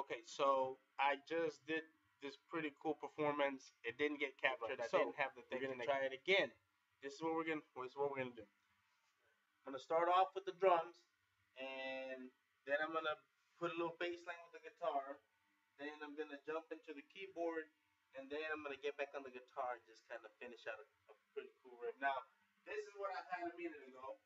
Okay, so I just did this pretty cool performance. It didn't get captured. Right, I so, didn't have the thing. We're gonna try it again. This is what we're gonna. This is what we're gonna do. I'm gonna start off with the drums, and then I'm gonna put a little bass line with the guitar. Then I'm gonna jump into the keyboard, and then I'm gonna get back on the guitar and just kind of finish out a, a pretty cool riff. Now, this is what I had a minute ago.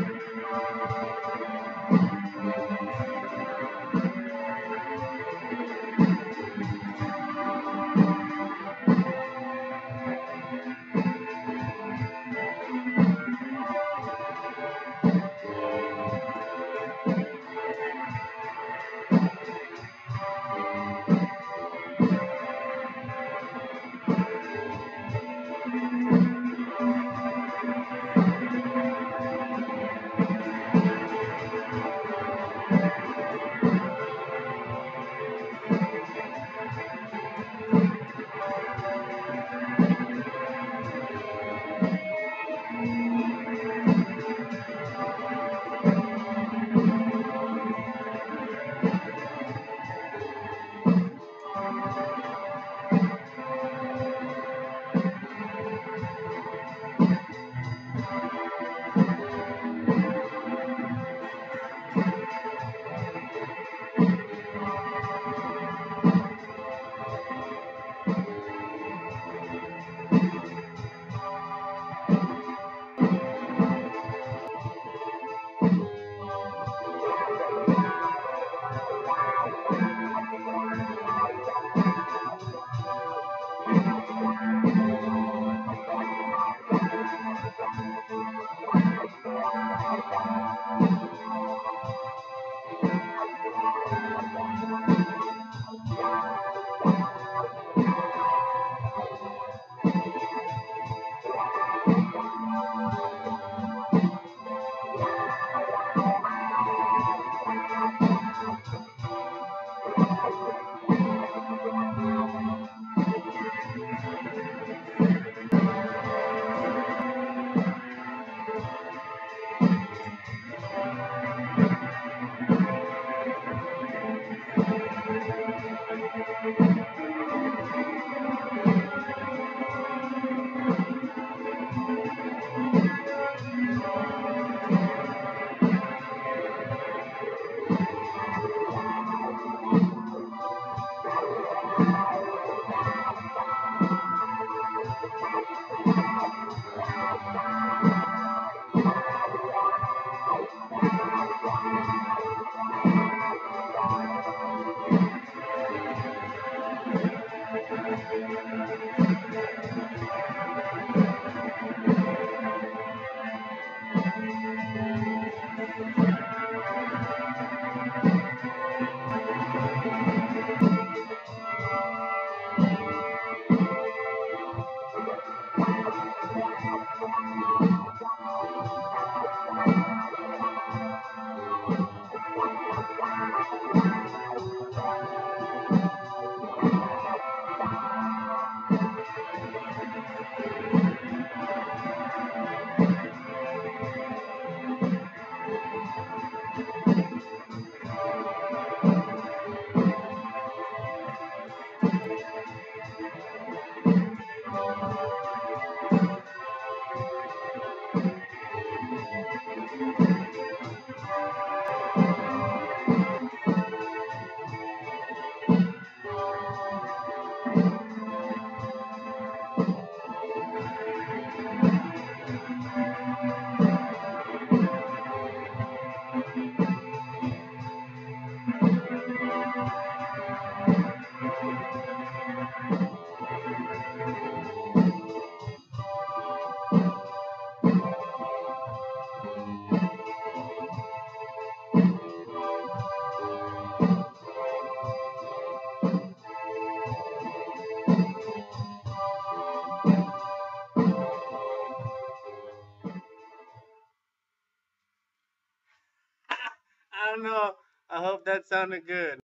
Música sounded good.